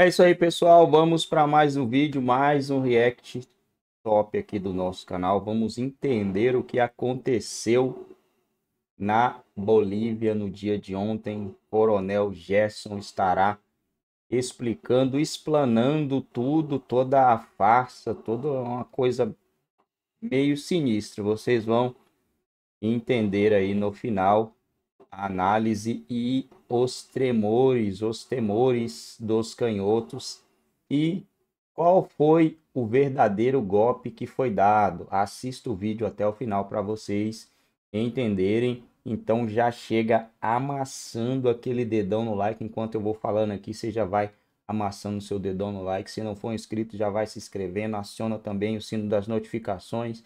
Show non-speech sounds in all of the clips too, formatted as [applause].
É isso aí, pessoal. Vamos para mais um vídeo, mais um react top aqui do nosso canal. Vamos entender o que aconteceu na Bolívia no dia de ontem. Coronel Gerson estará explicando, explanando tudo, toda a farsa, toda uma coisa meio sinistra. Vocês vão entender aí no final a análise e os tremores, os temores dos canhotos e qual foi o verdadeiro golpe que foi dado. Assista o vídeo até o final para vocês entenderem. Então já chega amassando aquele dedão no like. Enquanto eu vou falando aqui, você já vai amassando seu dedão no like. Se não for inscrito, já vai se inscrevendo. Aciona também o sino das notificações.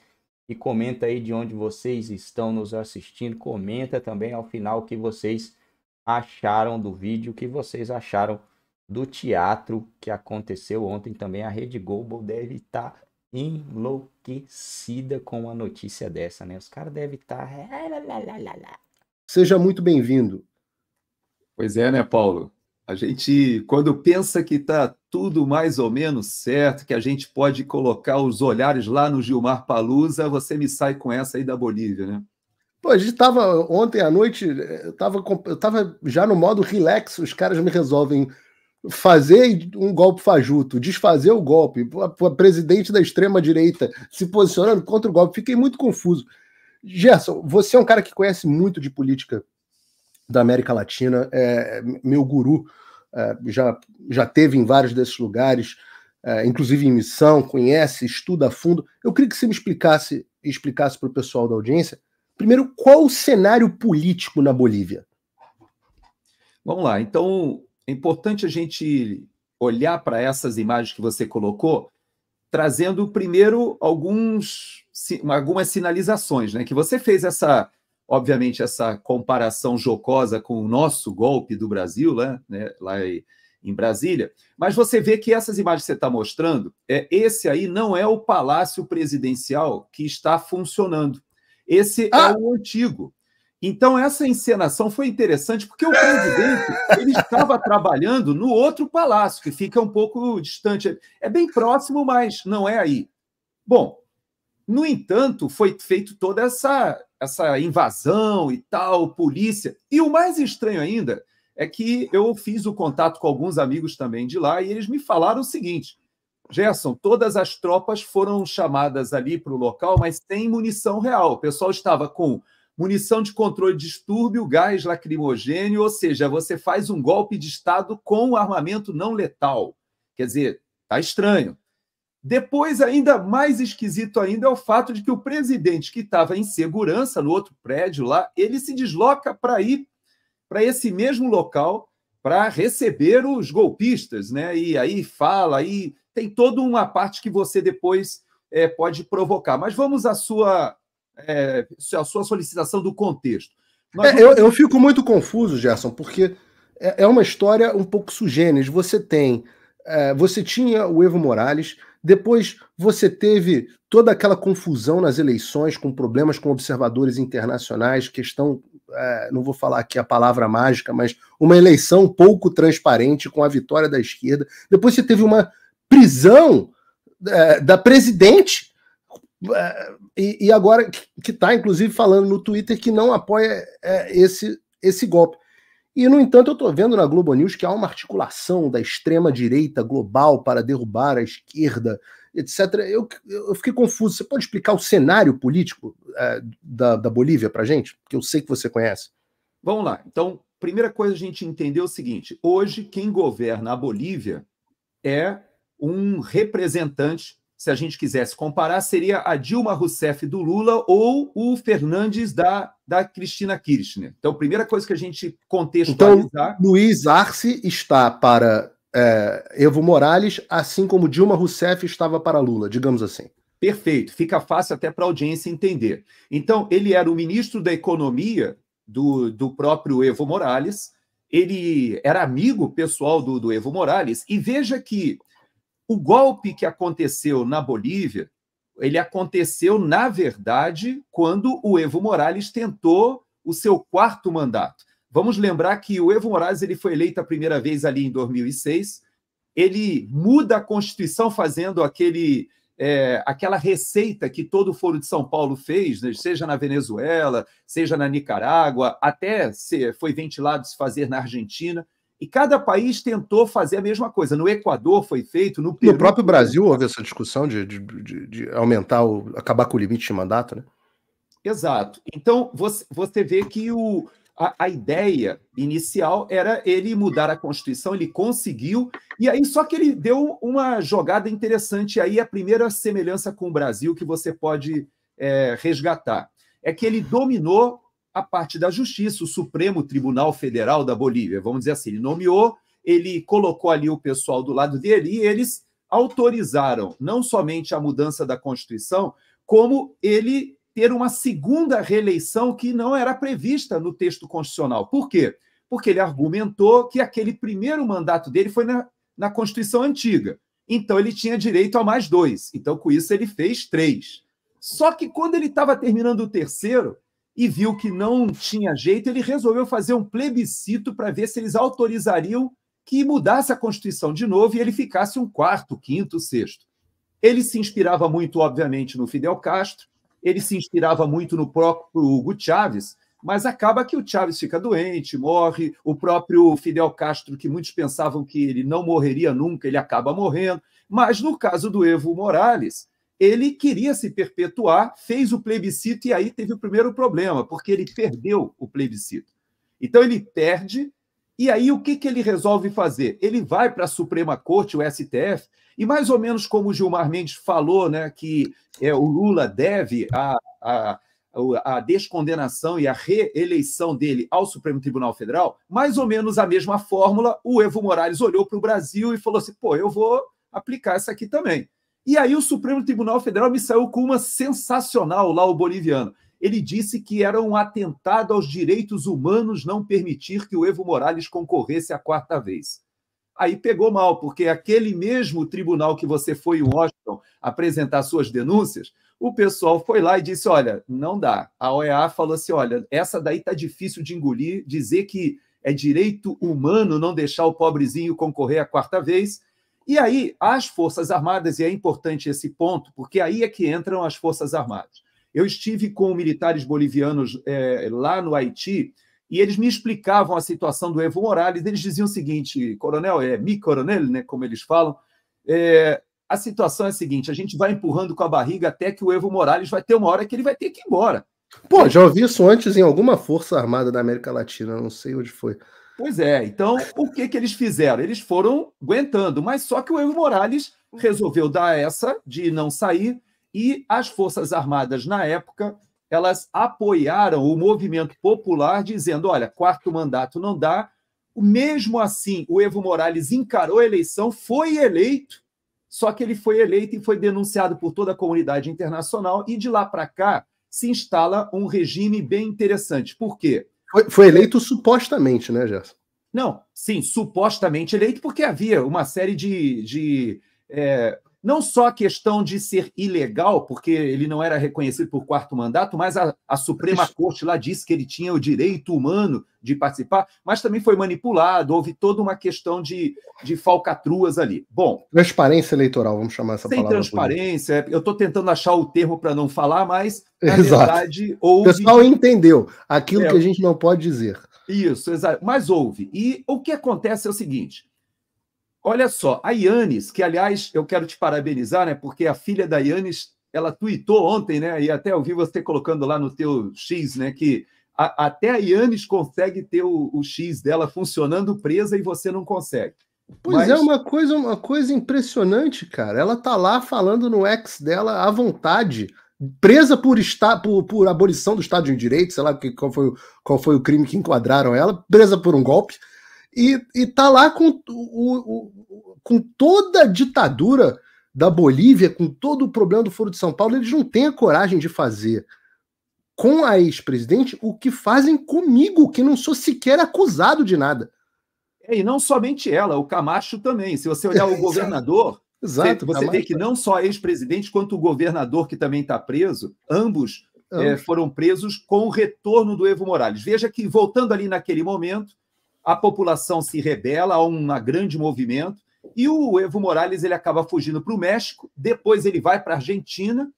E comenta aí de onde vocês estão nos assistindo. Comenta também ao final o que vocês acharam do vídeo, o que vocês acharam do teatro que aconteceu ontem também. A Rede Globo deve estar tá enlouquecida com uma notícia dessa, né? Os caras devem estar. Tá... Seja muito bem-vindo. Pois é, né, Paulo? A gente, quando pensa que está tudo mais ou menos certo, que a gente pode colocar os olhares lá no Gilmar Palusa, você me sai com essa aí da Bolívia, né? Pô, a gente estava ontem à noite, eu estava eu tava já no modo relax, os caras me resolvem fazer um golpe fajuto, desfazer o golpe, o presidente da extrema-direita se posicionando contra o golpe. Fiquei muito confuso. Gerson, você é um cara que conhece muito de política da América Latina, é meu guru, já, já teve em vários desses lugares, é, inclusive em missão, conhece, estuda a fundo. Eu queria que você me explicasse explicasse para o pessoal da audiência, primeiro, qual o cenário político na Bolívia? Vamos lá, então é importante a gente olhar para essas imagens que você colocou, trazendo primeiro alguns, algumas sinalizações, né? Que você fez essa obviamente, essa comparação jocosa com o nosso golpe do Brasil, né, né lá em Brasília, mas você vê que essas imagens que você está mostrando, é, esse aí não é o palácio presidencial que está funcionando. Esse é ah. é o antigo. Então, essa encenação foi interessante porque o presidente ele estava trabalhando no outro palácio, que fica um pouco distante. É bem próximo, mas não é aí. Bom, no entanto, foi feito toda essa essa invasão e tal, polícia. E o mais estranho ainda é que eu fiz o contato com alguns amigos também de lá e eles me falaram o seguinte: Gerson, todas as tropas foram chamadas ali para o local, mas sem munição real. O pessoal estava com munição de controle de distúrbio, gás lacrimogênio, ou seja, você faz um golpe de Estado com armamento não letal. Quer dizer, tá estranho. Depois, ainda mais esquisito ainda, é o fato de que o presidente que estava em segurança no outro prédio lá, ele se desloca para ir para esse mesmo local para receber os golpistas, né? E aí fala, aí tem toda uma parte que você depois é, pode provocar. Mas vamos à sua, é, à sua solicitação do contexto. É, eu, eu fico muito confuso, Gerson, porque é, é uma história um pouco sugênis. Você tem, é, você tinha o Evo Morales depois você teve toda aquela confusão nas eleições, com problemas com observadores internacionais, questão, é, não vou falar aqui a palavra mágica, mas uma eleição pouco transparente com a vitória da esquerda. Depois você teve uma prisão é, da presidente, é, e, e, agora que está, inclusive, falando no Twitter que não apoia é, esse, esse golpe. E, no entanto, eu estou vendo na Globo News que há uma articulação da extrema-direita global para derrubar a esquerda, etc. Eu, eu fiquei confuso. Você pode explicar o cenário político é, da, da Bolívia para a gente? Que eu sei que você conhece. Vamos lá. Então, primeira coisa a gente entender é o seguinte: hoje, quem governa a Bolívia é um representante se a gente quisesse comparar, seria a Dilma Rousseff do Lula ou o Fernandes da, da Cristina Kirchner. Então, primeira coisa que a gente contextualizar... Então, Luiz Arce está para é, Evo Morales, assim como Dilma Rousseff estava para Lula, digamos assim. Perfeito, fica fácil até para a audiência entender. Então, ele era o ministro da Economia do, do próprio Evo Morales, ele era amigo pessoal do, do Evo Morales, e veja que o golpe que aconteceu na Bolívia, ele aconteceu, na verdade, quando o Evo Morales tentou o seu quarto mandato. Vamos lembrar que o Evo Morales ele foi eleito a primeira vez ali em 2006, ele muda a Constituição fazendo aquele é, aquela receita que todo o Foro de São Paulo fez, né, seja na Venezuela, seja na Nicarágua, até se, foi ventilado se fazer na Argentina. E cada país tentou fazer a mesma coisa. No Equador foi feito, no Peru. No próprio Brasil houve essa discussão de, de, de, de aumentar, o, acabar com o limite de mandato, né? Exato. Então, você, você vê que o, a, a, ideia inicial era ele mudar a Constituição, ele conseguiu, e aí só que ele deu uma jogada interessante, aí a primeira semelhança com o Brasil que você pode é, resgatar, é que ele dominou a parte da justiça, o Supremo Tribunal Federal da Bolívia, vamos dizer assim, ele nomeou, ele colocou ali o pessoal do lado dele e eles autorizaram não somente a mudança da Constituição, como ele ter uma segunda reeleição que não era prevista no texto constitucional. Por quê? Porque ele argumentou que aquele primeiro mandato dele foi na, na Constituição antiga. Então ele tinha direito a mais dois. Então, com isso, ele fez três. Só que quando ele estava terminando o terceiro e viu que não tinha jeito, ele resolveu fazer um plebiscito para ver se eles autorizariam que mudasse a Constituição de novo e ele ficasse um quarto, quinto, sexto. Ele se inspirava muito, obviamente, no Fidel Castro, ele se inspirava muito no próprio Hugo Chávez, mas acaba que o Chávez fica doente, morre, o próprio Fidel Castro, que muitos pensavam que ele não morreria nunca, ele acaba morrendo. Mas no caso do Evo Morales, ele queria se perpetuar, fez o plebiscito e aí teve o primeiro problema, porque ele perdeu o plebiscito. Então ele perde, e aí o que, que ele resolve fazer? Ele vai para a Suprema Corte, o STF, e mais ou menos como o Gilmar Mendes falou, né, que é, o Lula deve a, a, a descondenação e a reeleição dele ao Supremo Tribunal Federal, mais ou menos a mesma fórmula, o Evo Morales olhou para o Brasil e falou assim: pô, eu vou aplicar essa aqui também. E aí o Supremo Tribunal Federal me saiu com uma sensacional lá, o boliviano. Ele disse que era um atentado aos direitos humanos não permitir que o Evo Morales concorresse a quarta vez aí pegou mal, porque aquele mesmo tribunal que você foi em Washington apresentar suas denúncias, o pessoal foi lá e disse: olha, não dá. A OEA falou assim: olha, essa daí está difícil de engolir, dizer que é direito humano não deixar o pobrezinho concorrer a quarta vez. E aí, as Forças Armadas, e é importante esse ponto, porque aí é que entram as Forças Armadas. Eu estive com militares bolivianos é, lá no Haiti e eles me explicavam a situação do Evo Morales. Eles diziam o seguinte, coronel, é mi coronel, né, como eles falam, é, a situação é a seguinte: a gente vai empurrando com a barriga até que o Evo Morales vai ter uma hora que ele vai ter que ir embora. Pô, já ouvi isso antes em alguma força armada da América Latina, não sei onde foi. Pois é, então o que, que eles fizeram? Eles foram aguentando, mas só que o Evo Morales resolveu dar essa de não sair e as Forças Armadas, na época, elas apoiaram o movimento popular, dizendo: olha, quarto mandato não dá. Mesmo assim, o Evo Morales encarou a eleição, foi eleito, só que ele foi eleito e foi denunciado por toda a comunidade internacional, e de lá para cá se instala um regime bem interessante. Por quê? Foi, foi eleito supostamente, né, Gerson? Não, sim, supostamente eleito, porque havia uma série de, de é, não só a questão de ser ilegal, porque ele não era reconhecido por quarto mandato, mas a, a, Suprema Corte lá disse que ele tinha o direito humano de participar, mas também foi manipulado, houve toda uma questão de, de falcatruas ali. Bom. Transparência eleitoral, vamos chamar essa sem palavra. Sem transparência, eu estou tentando achar o termo para não falar, mas na exato. verdade houve. O pessoal entendeu aquilo é, que a gente não pode dizer. Isso, exato. Mas houve. E o que acontece é o seguinte Olha só, a Yannis, que aliás eu quero te parabenizar, né? Porque a filha da Yannis, ela tweetou ontem, né? E até eu vi você colocando lá no teu X, né? Que a, até a Yannis consegue ter o, o, X dela funcionando presa e você não consegue. Pois Mas... é, uma coisa, uma coisa impressionante, cara. Ela tá lá falando no ex dela à vontade, presa por, está, por, por abolição do Estado de Direito, sei lá qual foi, qual foi o crime que enquadraram ela, presa por um golpe e, e tá lá com, o, o, com toda a ditadura da Bolívia, com todo o problema do Foro de São Paulo, eles não têm a coragem de fazer com a ex-presidente o que fazem comigo, que não sou sequer acusado de nada. É, e não somente ela, o Camacho também. Se você olhar o [laughs] governador, Exato, você, você vê que não só a ex-presidente, quanto o governador, que também está preso, ambos é, foram presos com o retorno do Evo Morales. Veja que, voltando ali naquele momento, a população se rebela, há um grande movimento, E o Evo Morales ele acaba fugindo para o México, depois ele vai para a Argentina.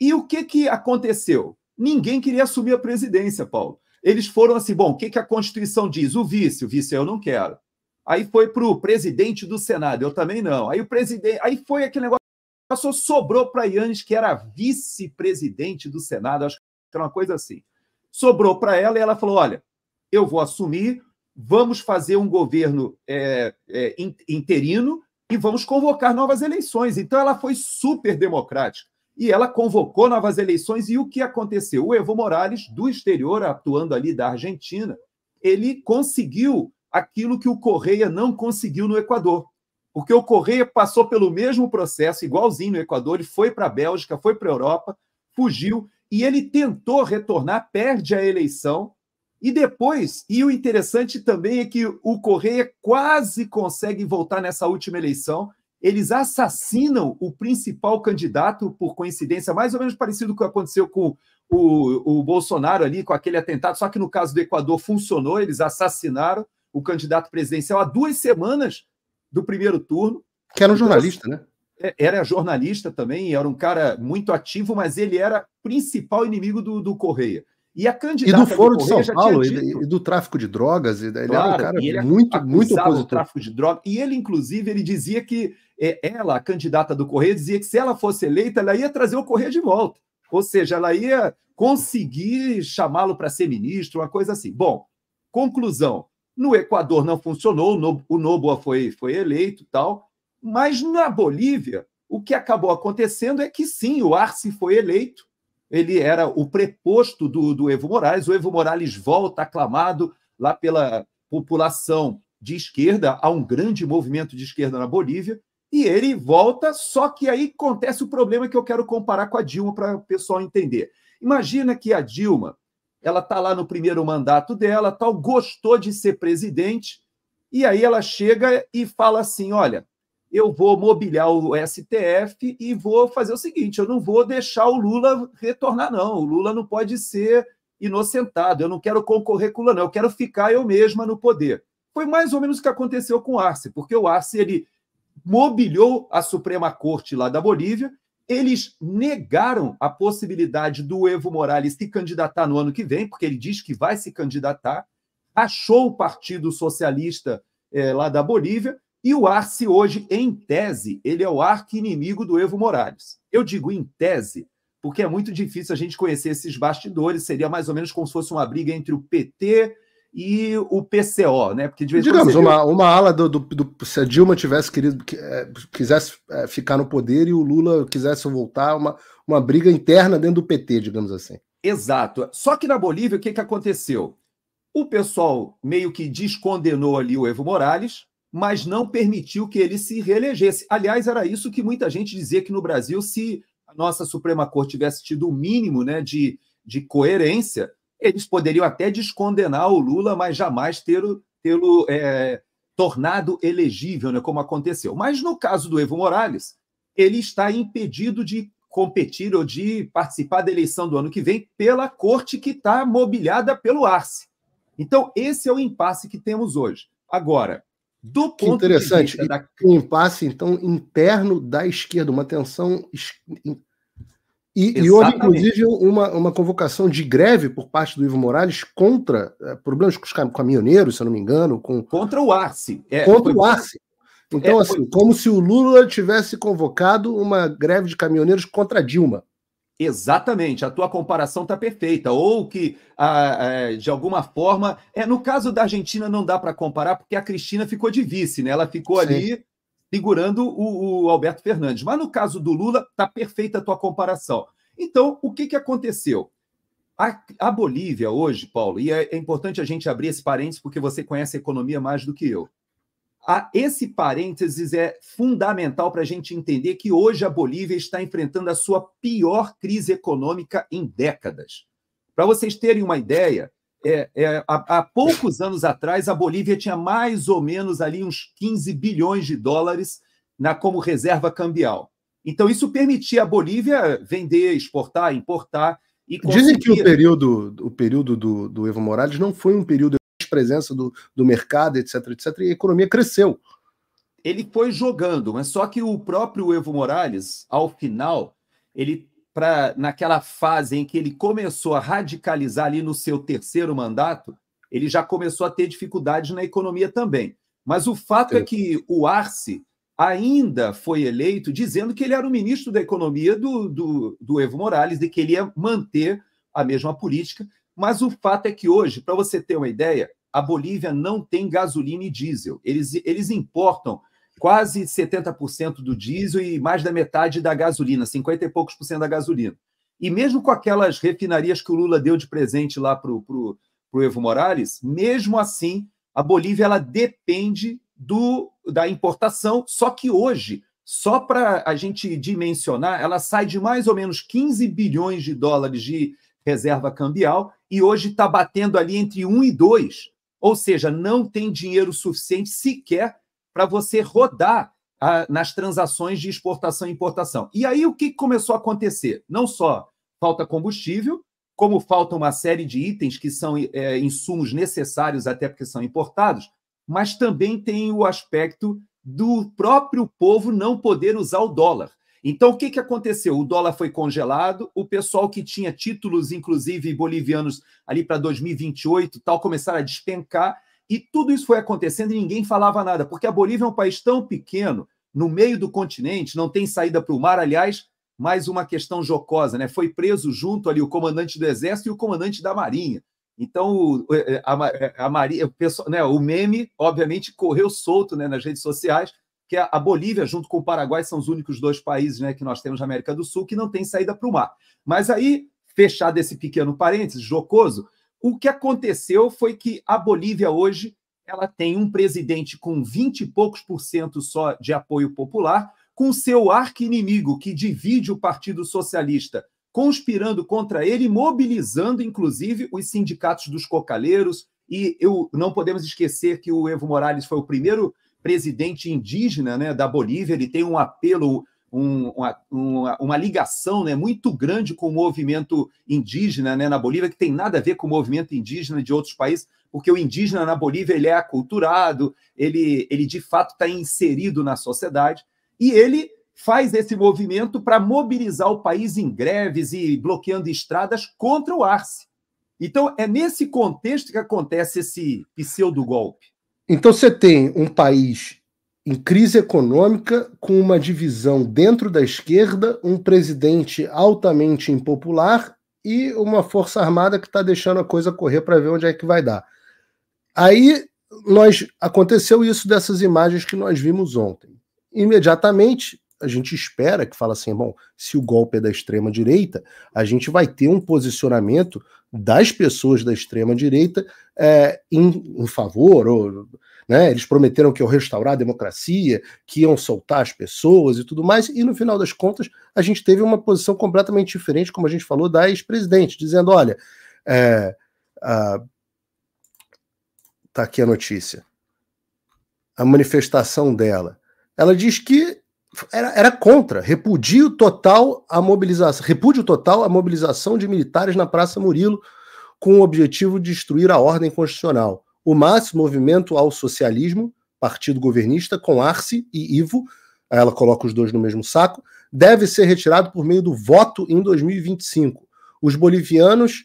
E o que, que aconteceu? Ninguém queria assumir a presidência, Paulo. Eles foram assim: bom, o que, que a Constituição diz? O vice, o vice eu não quero. Aí foi para o presidente do Senado, eu também não. Aí o presidente, aí foi aquele negócio, sobrou para Yannis, que era vice-presidente do Senado, acho que era uma coisa assim. Sobrou para ela e ela falou: olha, eu vou assumir, vamos fazer um governo é, é, interino e vamos convocar novas eleições. Então ela foi super democrática. E ela convocou novas eleições, e o que aconteceu? O Evo Morales, do exterior, atuando ali da Argentina, ele conseguiu aquilo que o Correia não conseguiu no Equador. Porque o Correia passou pelo mesmo processo, igualzinho no Equador, ele foi para a Bélgica, foi para a Europa, fugiu, e ele tentou retornar, perde a eleição, e depois, e o interessante também é que o Correia quase consegue voltar nessa última eleição, eles assassinam o principal candidato, por coincidência, mais ou menos parecido com o que aconteceu com o, o Bolsonaro ali, com aquele atentado, só que no caso do Equador funcionou, eles assassinaram, o candidato presidencial há duas semanas do primeiro turno. Que era um então, jornalista, né? É, era jornalista também, era um cara muito ativo, mas ele era principal inimigo do, do Correia. E a candidata e do Foro de São Paulo e, do tráfico de drogas, ele claro, era um cara ele muito, muito opositor. tráfico de drogas. E ele, inclusive, ele dizia que é, ela, a candidata do Correia, dizia que se ela fosse eleita, ela ia trazer o Correia de volta. Ou seja, ela ia conseguir chamá-lo para ser ministro, uma coisa assim. Bom, conclusão: no Equador não funcionou, o Noboa foi, foi eleito tal, mas na Bolívia, o que acabou acontecendo é que sim, o Arce foi eleito, ele era o preposto do, do Evo Morales, o Evo Morales volta aclamado lá pela população de esquerda, há um grande movimento de esquerda na Bolívia, e ele volta, só que aí acontece o problema que eu quero comparar com a Dilma para o pessoal entender. Imagina que a Dilma ela está lá no primeiro mandato dela, tal, gostou de ser presidente, e aí ela chega e fala assim: olha, eu vou mobiliar o STF e vou fazer o seguinte: eu não vou deixar o Lula retornar, não. O Lula não pode ser inocentado, eu não quero concorrer com o Lula, não, eu quero ficar eu mesma no poder. Foi mais ou menos o que aconteceu com o Arce, porque o Arce ele mobiliou a Suprema Corte lá da Bolívia. Eles negaram a possibilidade do Evo Morales se candidatar no ano que vem, porque ele diz que vai se candidatar, achou o Partido Socialista é, lá da Bolívia, e o Arce hoje, em tese, ele é o arqui-inimigo do Evo Morales. Eu digo em tese, porque é muito difícil a gente conhecer esses bastidores, seria mais ou menos como se fosse uma briga entre o PT e o PCO, né? Porque de vez Digamos, uma, uma ala do, do, do, Se a Dilma tivesse querido, é, quisesse é, ficar no poder e o Lula quisesse voltar, uma, uma briga interna dentro do PT, digamos assim. Exato. Só que na Bolívia, o que, que aconteceu? O pessoal meio que descondenou ali o Evo Morales, mas não permitiu que ele se reelegesse. Aliás, era isso que muita gente dizia que no Brasil, se a nossa Suprema Corte tivesse tido o mínimo né, de, de coerência, eles poderiam até descondenar o Lula, mas jamais tê-lo tê é, tornado elegível, né, como aconteceu. Mas no caso do Evo Morales, ele está impedido de competir ou de participar da eleição do ano que vem pela corte que está mobiliada pelo Arce. Então, esse é o impasse que temos hoje. Agora, do que ponto interessante, de vista da... um impasse, então, interno da esquerda, uma tensão e, e, houve, inclusive, uma, uma convocação de greve por parte do Ivo Morales contra é, problemas com os caminhoneiros, se eu não me engano. Com, contra o Arce. É, contra foi, o Arce. Então, é, assim, foi... como se o Lula tivesse convocado uma greve de caminhoneiros contra a Dilma. Exatamente, a tua comparação está perfeita. Ou que, de alguma forma, é no caso da Argentina não dá para comparar, porque a Cristina ficou de vice, né? Ela ficou Sim. ali segurando o, o, Alberto Fernandes. Mas no caso do Lula, está perfeita a tua comparação. Então, o que, que aconteceu? A, a Bolívia hoje, Paulo, e é, é, importante a gente abrir esse parênteses porque você conhece a economia mais do que eu. A, esse parênteses é fundamental para a gente entender que hoje a Bolívia está enfrentando a sua pior crise econômica em décadas. Para vocês terem uma ideia, é, é, há, há, poucos anos atrás, a Bolívia tinha mais ou menos ali uns 15 bilhões de dólares na, como reserva cambial. Então, isso permitia a Bolívia vender, exportar, importar. E Dizem que o período, o período do, do Evo Morales não foi um período presença do, do mercado, etc, etc, e a economia cresceu. ele foi jogando, mas só que o próprio Evo Morales, ao final, ele para naquela fase em que ele começou a radicalizar ali no seu terceiro mandato, ele já começou a ter dificuldades na economia também. Mas o fato é, é que o Arce ainda foi eleito dizendo que ele era o ministro da Economia do, do, do Evo Morales e que ele ia manter a mesma política. Mas o fato é que hoje, para você ter uma ideia, a Bolívia não tem gasolina e diesel. Eles, eles importam quase 70% do diesel e mais da metade da gasolina, 50 e poucos por cento da gasolina. E mesmo com aquelas refinarias que o Lula deu de presente lá para o Evo Morales, mesmo assim, a Bolívia ela depende do, da importação, só que hoje, só para a gente dimensionar, ela sai de mais ou menos 15 bilhões de dólares de reserva cambial e hoje está batendo ali entre 1 e 2. Ou seja, não tem dinheiro suficiente sequer para você rodar a, nas transações de exportação e importação. E aí o que começou a acontecer? Não só falta combustível, como falta uma série de itens que são é, insumos necessários até porque são importados, mas também tem o aspecto do próprio povo não poder usar o dólar. Então, o que, que aconteceu? O dólar foi congelado, o pessoal que tinha títulos, inclusive bolivianos, ali para 2028, tal, começaram a despencar, e tudo isso foi acontecendo e ninguém falava nada, porque a Bolívia é um país tão pequeno, no meio do continente, não tem saída para o mar. Aliás, mais uma questão jocosa, né? Foi preso junto ali o comandante do Exército e o comandante da Marinha. Então, é, a, é, a Maria, o, pessoal, né, o meme, obviamente, correu solto né, nas redes sociais, que a Bolívia, junto com o Paraguai, são os únicos dois países né, que nós temos na América do Sul que não tem saída para o mar. Mas aí, fechado esse pequeno parênteses jocoso, o que aconteceu foi que a Bolívia hoje ela tem um presidente com 20 e poucos por cento só de apoio popular, com seu arqui-inimigo que divide o Partido Socialista conspirando contra ele, mobilizando, inclusive, os sindicatos dos cocaleiros. E eu, não podemos esquecer que o Evo Morales foi o primeiro presidente indígena né, da Bolívia, ele tem um apelo, um, uma, uma, uma, ligação né, muito grande com o movimento indígena né, na Bolívia, que tem nada a ver com o movimento indígena de outros países, porque o indígena na Bolívia ele é aculturado, ele, ele de fato está inserido na sociedade, e ele faz esse movimento para mobilizar o país em greves e bloqueando estradas contra o Arce. Então, é nesse contexto que acontece esse pseudo-golpe. Então, você tem um país em crise econômica, com uma divisão dentro da esquerda, um presidente altamente impopular e uma força armada que está deixando a coisa correr para ver onde é que vai dar. Aí nós aconteceu isso dessas imagens que nós vimos ontem. Imediatamente a gente espera que fala assim, bom, se o golpe é da extrema direita, a gente vai ter um posicionamento das pessoas da extrema direita é, em, em, favor, ou, né, eles prometeram que iam restaurar a democracia, que iam soltar as pessoas e tudo mais, e no final das contas a gente teve uma posição completamente diferente, como a gente falou, da ex-presidente, dizendo, olha, é, a, tá aqui a notícia, a manifestação dela, ela diz que era, era contra, repudio total a mobilização, repúdio total a mobilização de militares na Praça Murilo com o objetivo de destruir a ordem constitucional. O MAS, Movimento ao Socialismo, partido governista, com Arce e Ivo, ela coloca os dois no mesmo saco, deve ser retirado por meio do voto em 2025. Os bolivianos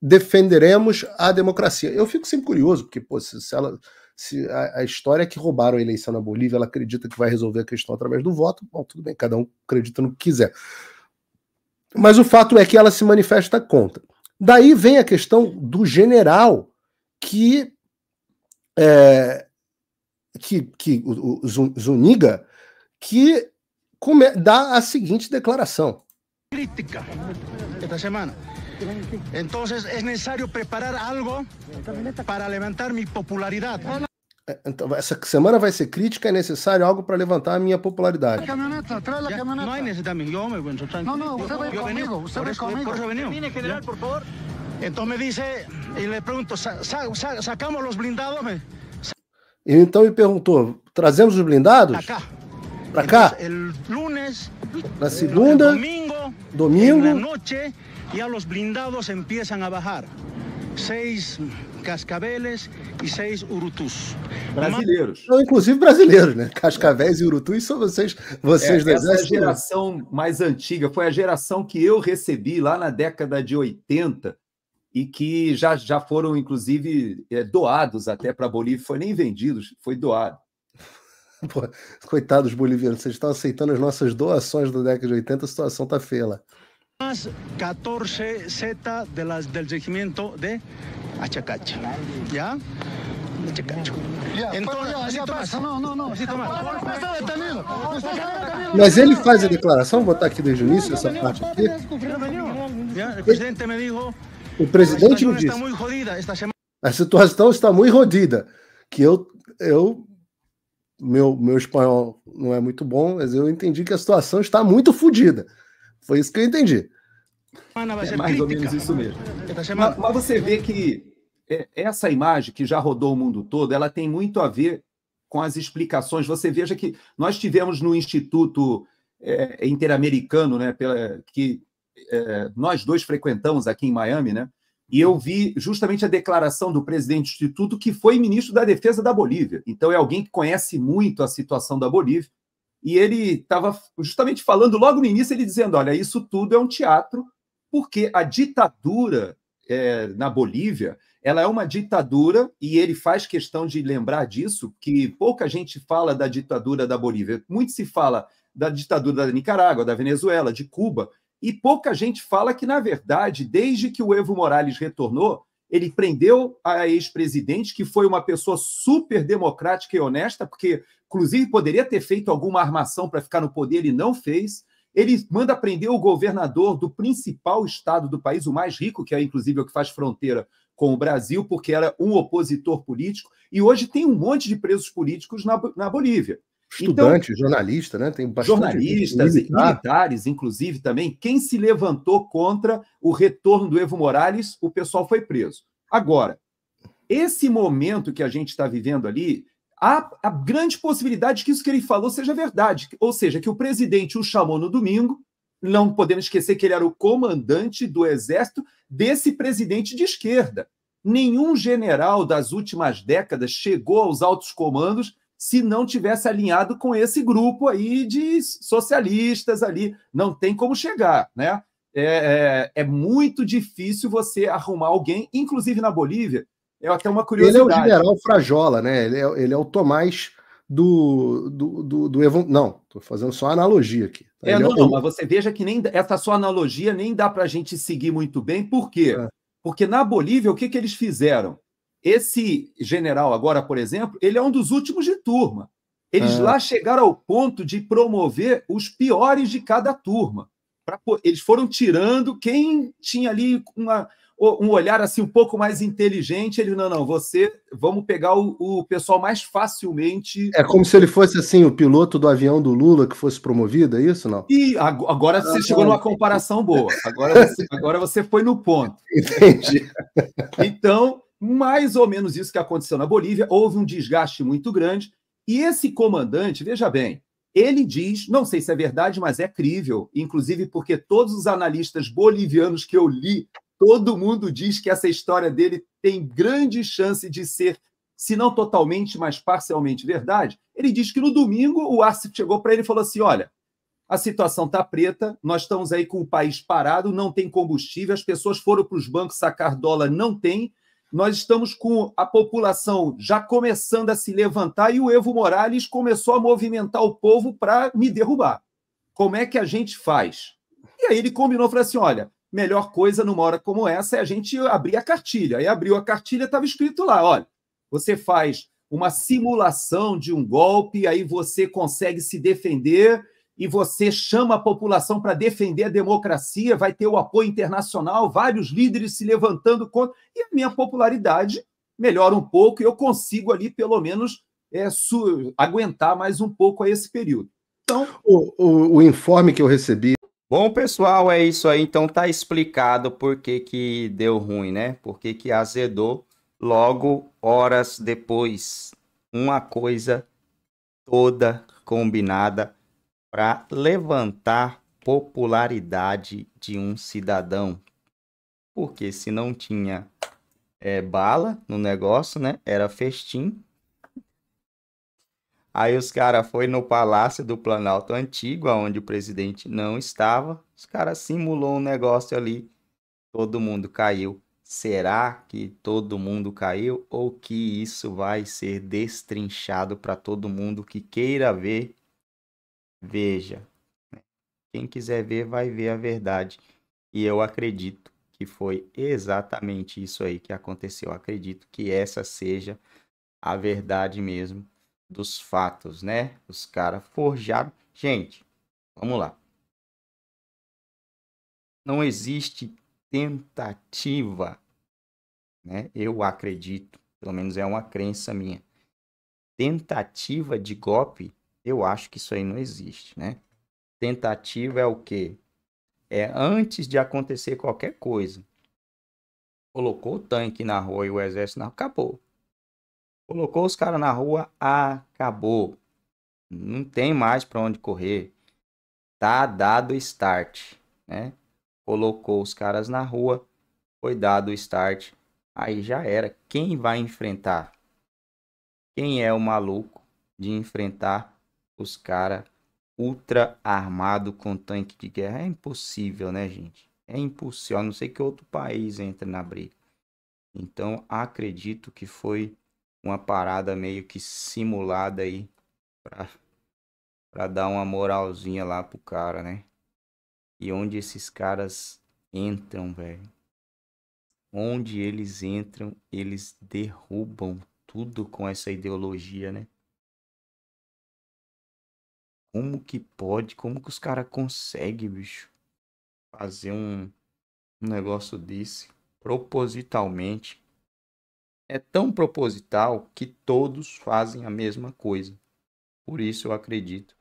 defenderemos a democracia. Eu fico sempre curioso, porque pô, se, se ela se a, a, história é que roubaram a eleição na Bolívia, ela acredita que vai resolver a questão através do voto, bom, tudo bem, cada um acredita no que quiser. Mas o fato é que ela se manifesta contra. Daí vem a questão do general que é, que, que o, o Zuniga que come, dá a seguinte declaração. Crítica esta semana Entonces es necesario preparar algo para levantar mi popularidad. É, então, essa semana vai ser crítica, é necessário algo para levantar a minha popularidade. A camioneta, traz a camioneta. Não é necessário, eu me voy, Não, não, você vai comigo, você vai comigo. Por isso veniu. general, por favor. Então me dice, e le pergunto, sa, sa, sa, sacamos os blindados? Me... Então me perguntou, trazemos os blindados? Para cá. Para cá? Lunes, na segunda, domingo, domingo, na noite, ya los blindados empiezan a bajar. Seis cascabeles e seis urutus. Brasileiros. Não, inclusive brasileiros, né? Cascavéis e urutus são vocês, vocês é, do essa é geração mais antiga, foi a geração que eu recebi lá na década de 80 e que já, já foram, inclusive, é, doados até para a Bolívia, foi nem vendidos, foi doado. [laughs] Pô, coitados bolivianos, vocês estão aceitando as nossas doações da década de 80, a situação tá feia lá. Más 14 Z de las, del regimiento de Achacacho. ¿Ya? Achacacho. Entonces. Mas ele faz a declaração, vou botar aqui desde o início essa parte aqui. El presidente me dijo, O presidente me disse: a situação está muito rodida. Que eu, eu meu, meu espanhol não é muito bom, mas eu entendi que a situação está muito fodida. Foi isso que eu entendi. É mais ou menos isso mesmo. Semana. Mas, mas você vê que é, essa imagem que já rodou o mundo todo, ela tem muito a ver com as explicações. Você veja que nós tivemos no Instituto é, Interamericano, né, pela, que é, nós dois frequentamos aqui em Miami, né? E eu vi justamente a declaração do presidente do Instituto, que foi ministro da Defesa da Bolívia. Então, é alguém que conhece muito a situação da Bolívia. E ele estava justamente falando logo no início, ele dizendo: olha, isso tudo é um teatro, porque a ditadura é, na Bolívia ela é uma ditadura, e ele faz questão de lembrar disso, que pouca gente fala da ditadura da Bolívia. Muito se fala da ditadura da Nicarágua, da Venezuela, de Cuba, e pouca gente fala que, na verdade, desde que o Evo Morales retornou, ele prendeu a ex-presidente, que foi uma pessoa super democrática e honesta, porque, inclusive, poderia ter feito alguma armação para ficar no poder e não fez. Ele manda prender o governador do principal estado do país, o mais rico, que é, inclusive, o que faz fronteira com o Brasil, porque era um opositor político. E hoje tem um monte de presos políticos na, na Bolívia. Estudante, então, jornalista, né? Tem bastante jornalistas, militar. militares, inclusive também. Quem se levantou contra o retorno do Evo Morales, o pessoal foi preso. Agora, esse momento que a gente está vivendo ali, há a grande possibilidade que isso que ele falou seja verdade. Ou seja, que o presidente o chamou no domingo. Não podemos esquecer que ele era o comandante do exército desse presidente de esquerda. Nenhum general das últimas décadas chegou aos altos comandos se não tivesse alinhado com esse grupo aí de socialistas ali. Não tem como chegar, né? É, é, é muito difícil você arrumar alguém, inclusive na Bolívia. É até uma curiosidade. Ele é o general Frajola, né? Ele é, ele é o Tomás do, do, do, do Evan... Não, estou fazendo só analogia aqui. É, ele não, é o... não, mas você veja que nem essa sua analogia nem dá para a gente seguir muito bem. Por quê? É. Porque na Bolívia, o que, que eles fizeram? Esse general, agora, por exemplo, ele é um dos últimos de turma. Eles é. lá chegaram ao ponto de promover os piores de cada turma. Pra, eles foram tirando quem tinha ali uma, um olhar assim um pouco mais inteligente. Ele, não, não, você, vamos pegar o, o, pessoal mais facilmente. É como se ele fosse assim, o piloto do avião do Lula que fosse promovido, é isso não? E agora você ah, chegou numa comparação boa. Agora você, agora você foi no ponto. [laughs] Entendi. Então, mais ou menos isso que aconteceu na Bolívia. Houve um desgaste muito grande. E esse comandante, veja bem, ele diz, não sei se é verdade, mas é crível, inclusive porque todos os analistas bolivianos que eu li, todo mundo diz que essa história dele tem grande chance de ser, se não totalmente, mas parcialmente verdade. Ele diz que no domingo o Arce chegou para ele e falou assim: olha, a situação está preta, nós estamos aí com o país parado, não tem combustível, as pessoas foram para os bancos sacar dólar, não tem nós estamos com a população já começando a se levantar e o Evo Morales começou a movimentar o povo para me derrubar. Como é que a gente faz? E aí ele combinou, falou assim: olha, melhor coisa numa hora como essa é a gente abrir a cartilha. Aí abriu a cartilha, estava escrito lá: olha, você faz uma simulação de um golpe, aí você consegue se defender e você chama a população para defender a democracia, vai ter o apoio internacional, vários líderes se levantando contra, e a minha popularidade melhora um pouco e eu consigo ali, pelo menos, é, su... aguentar mais um pouco a esse período. Então, o, o, o, informe que eu recebi. Bom, pessoal, é isso aí. Então tá explicado por que, que deu ruim, né? Por que, que azedou logo horas depois. Uma coisa toda combinada para levantar popularidade de um cidadão. Porque se não tinha é, bala no negócio, né? Era festim. Aí os caras foi no Palácio do Planalto Antigo, onde o presidente não estava. Os caras simulou um negócio ali. Todo mundo caiu. Será que todo mundo caiu ou que isso vai ser destrinchado para todo mundo que queira ver? Veja. Quem quiser ver vai ver a verdade. E eu acredito que foi exatamente isso aí que aconteceu. Eu acredito que essa seja a verdade mesmo dos fatos, né? Os caras forjaram. Gente, vamos lá. Não existe tentativa, né? Eu acredito, pelo menos é uma crença minha. Tentativa de golpe, eu acho que isso aí não existe, né? Tentativa é o quê? É antes de acontecer qualquer coisa. Colocou o tanque na rua e o exército não acabou. Colocou os caras na rua, acabou. Não tem mais para onde correr. Tá dado start, né? Colocou os caras na rua, foi dado start. Aí já era. Quem vai enfrentar? Quem é o maluco de enfrentar os caras ultra armado com tanque de guerra? É impossível, né, gente? É impossível. A não ser que outro país entre na briga. Então, acredito que foi uma parada meio que simulada aí pra, pra dar uma moralzinha lá pro cara, né? E onde esses caras entram, velho? Onde eles entram, eles derrubam tudo com essa ideologia, né? Como que pode? Como que os caras conseguem, bicho? Fazer um, um negócio desse propositalmente é tão proposital que todos fazem a mesma coisa. Por isso eu acredito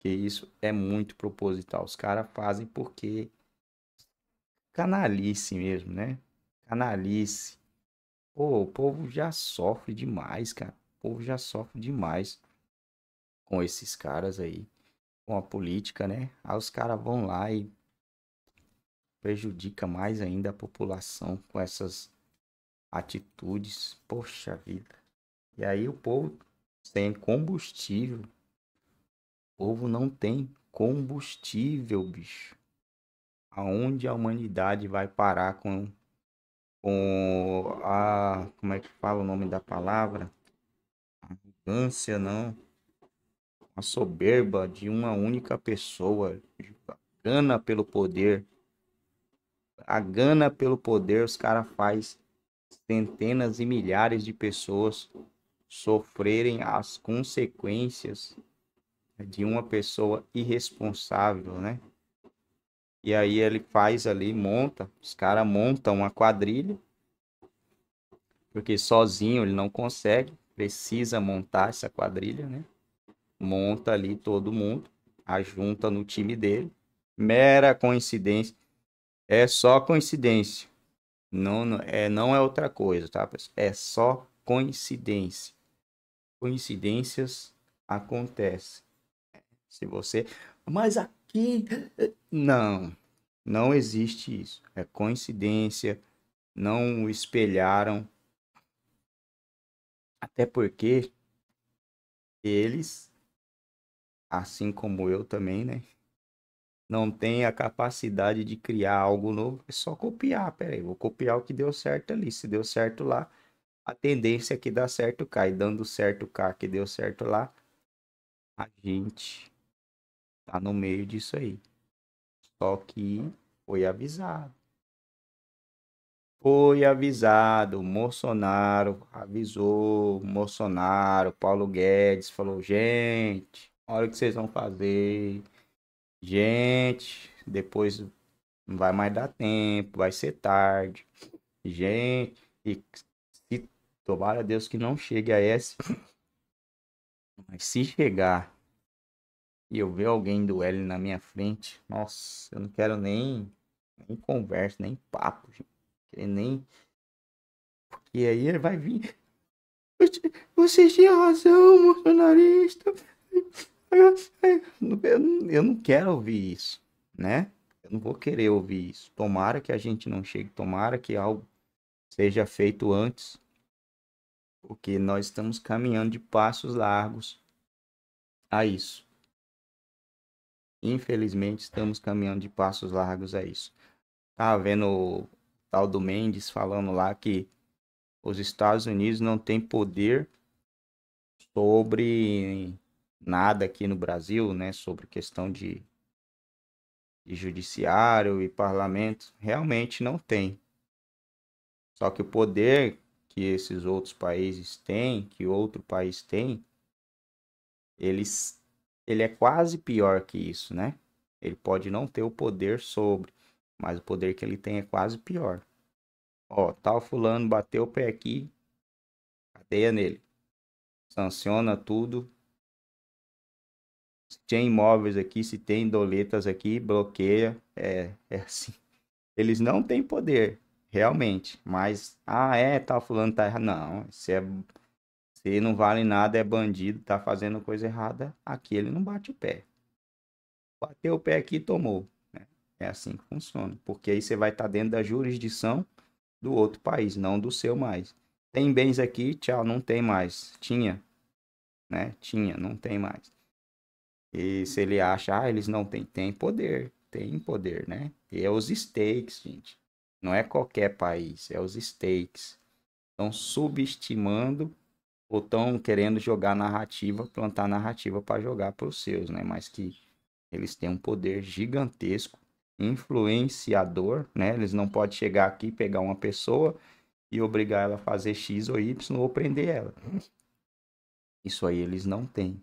que isso é muito proposital. Os caras fazem porque canalice mesmo, né? Canalice. Pô, o povo já sofre demais, cara. O povo já sofre demais com esses caras aí, com a política, né? Aí os caras vão lá e prejudica mais ainda a população com essas atitudes. Poxa vida. E aí o povo sem combustível. O povo não tem combustível, bicho. Aonde a humanidade vai parar com com a como é que fala o nome da palavra? Arrogância, não. A soberba de uma única pessoa, gana pelo poder. A gana pelo poder, os caras faz centenas e milhares de pessoas sofrerem as consequências de uma pessoa irresponsável, né? E aí ele faz ali, monta, os caras montam uma quadrilha, porque sozinho ele não consegue, precisa montar essa quadrilha, né? Monta ali todo mundo, ajunta no time dele. Mera coincidência. É só coincidência. Não, não, é, não é outra coisa, tá, pessoal? É só coincidência. Coincidências acontecem. Se você. Mas aqui. Não. Não existe isso. É coincidência. Não espelharam. Até porque eles, assim como eu também, né? não tem a capacidade de criar algo novo, é só copiar. Pera aí, vou copiar o que deu certo ali. Se deu certo lá, a tendência é que dá certo cá. E dando certo cá, que deu certo lá, a gente tá no meio disso aí. Só que foi avisado. Foi avisado, Bolsonaro avisou, Bolsonaro, Paulo Guedes falou, gente, o que vocês vão fazer, Gente, depois não vai mais dar tempo, vai ser tarde. Gente, e se tomara a Deus que não chegue a esse. Mas se chegar e eu ver alguém do L na minha frente, nossa, eu não quero nem, nem conversa, nem papo, gente. nem. Porque aí ele vai vir. Vocês têm razão, bolsonarista. Eu não quero ouvir isso, né? Eu não vou querer ouvir isso. Tomara que a gente não chegue, tomara que algo seja feito antes, porque nós estamos caminhando de passos largos a isso. Infelizmente, estamos caminhando de passos largos a isso. Tava vendo o tal do Mendes falando lá que os Estados Unidos não têm poder sobre nada aqui no Brasil, né? Sobre questão de, de judiciário e parlamento. Realmente não tem. Só que o poder que esses outros países têm, que outro país tem, eles ele é quase pior que isso, né? Ele pode não ter o poder sobre, mas o poder que ele tem é quase pior. Ó, tal fulano bateu o pé aqui, cadeia nele. Sanciona tudo. Se tem imóveis aqui, se tem doletas aqui, bloqueia. É, é assim. Eles não têm poder, realmente. Mas, ah, é, tal fulano tá errado. Não, isso é se não vale nada, é bandido, tá fazendo coisa errada, aqui ele não bate o pé. Bateu o pé aqui, tomou. Né? É assim que funciona. Porque aí você vai estar tá dentro da jurisdição do outro país, não do seu mais. Tem bens aqui, tchau, não tem mais. Tinha, né? Tinha, não tem mais. E se ele acha, ah, eles não têm, tem poder, tem poder, né? E é os stakes, gente. Não é qualquer país, é os stakes. Estão subestimando ou estão querendo jogar narrativa, plantar narrativa para jogar para os seus, né? Mas que eles têm um poder gigantesco, influenciador, né? Eles não podem chegar aqui, pegar uma pessoa e obrigar ela a fazer X ou Y ou prender ela. Isso aí eles não têm.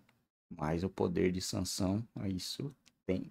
Mas o poder de sanção, isso tem.